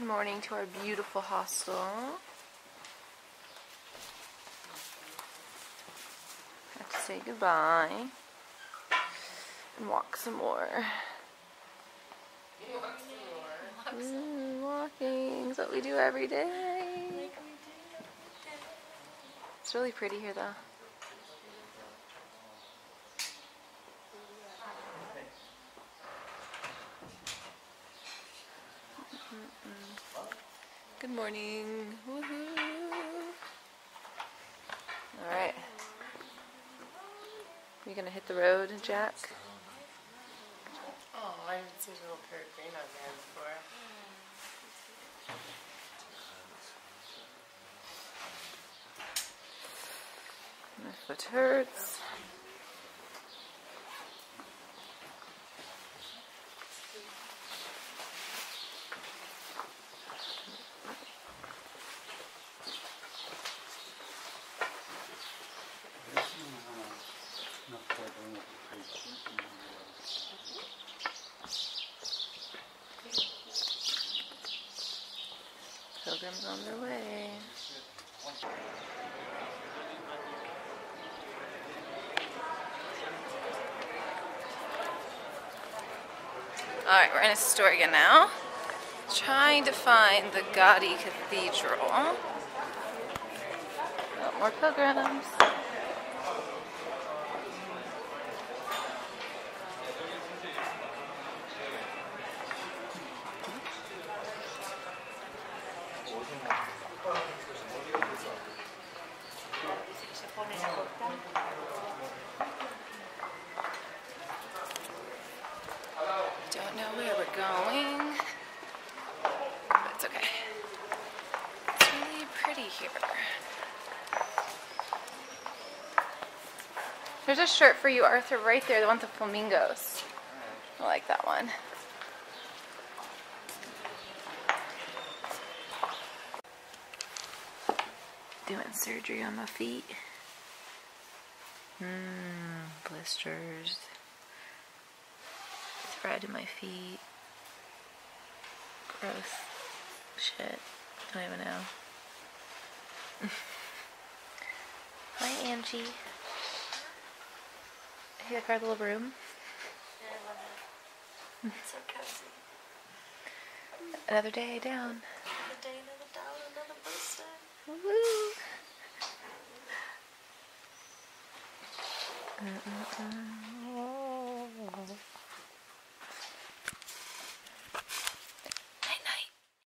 Good morning to our beautiful hostel. Have to say goodbye and walk some more. Mm, walking is what we do every day. It's really pretty here though. Good morning. All right. You gonna hit the road, Jack? Oh, I haven't seen a little peregrine on there before. My foot hurts. Pilgrims on their way. Alright, we're in Astorga now. Trying to find the Gaudi Cathedral. Oh, more pilgrims. Don't know where we're going, it's okay. It's really pretty here. There's a shirt for you, Arthur, right there, the one with the flamingos. I like that one. Doing surgery on my feet. Mmm, blisters thread in my feet. Gross. Shit. I don't even know. Hi, Angie. Hey, like our little room. Yeah, I love it. It's so cozy. Another day down. Another day, another down, another booster. Woo! Uh, uh, uh.